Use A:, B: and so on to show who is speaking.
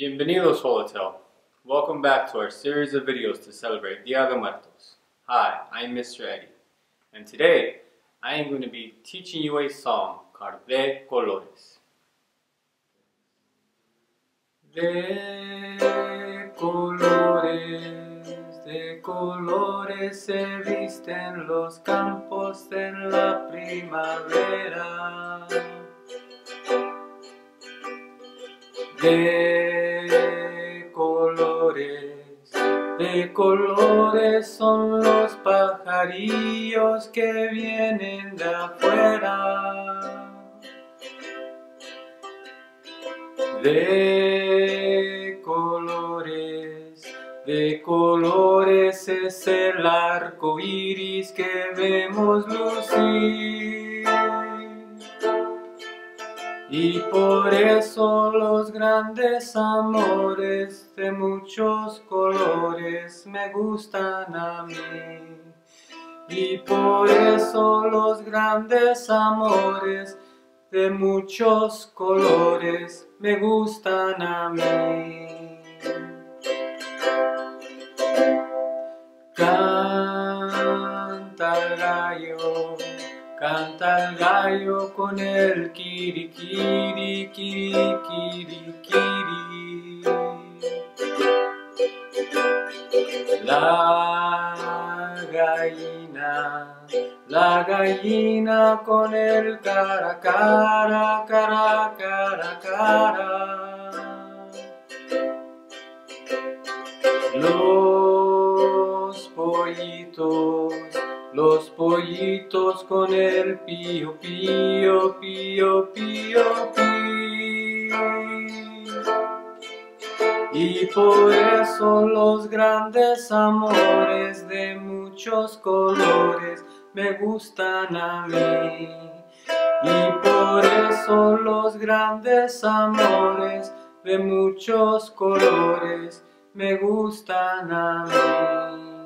A: Bienvenidos Holotel. Welcome back to our series of videos to celebrate Dia de Muertos. Hi, I'm Mr. Eddie, and today I am going to be teaching you a song called De Colores. De colores, de colores se visten los campos en la primavera. De de colores son los pajarillos que vienen de afuera. De colores, de colores es el arco iris que vemos lucir. Y por eso los grandes amores de muchos colores me gustan a mí. Y por eso los grandes amores de muchos colores me gustan a mí. Canta el canta el gallo con el kirikiri, kiri, kiri, kiri. La gallina, la gallina con el cara, cara, cara, cara, cara. Los pollitos, los pollitos con el pío, pío, pío, pío, pío. Y por eso los grandes amores de muchos colores me gustan a mí. Y por eso los grandes amores de muchos colores me gustan a mí.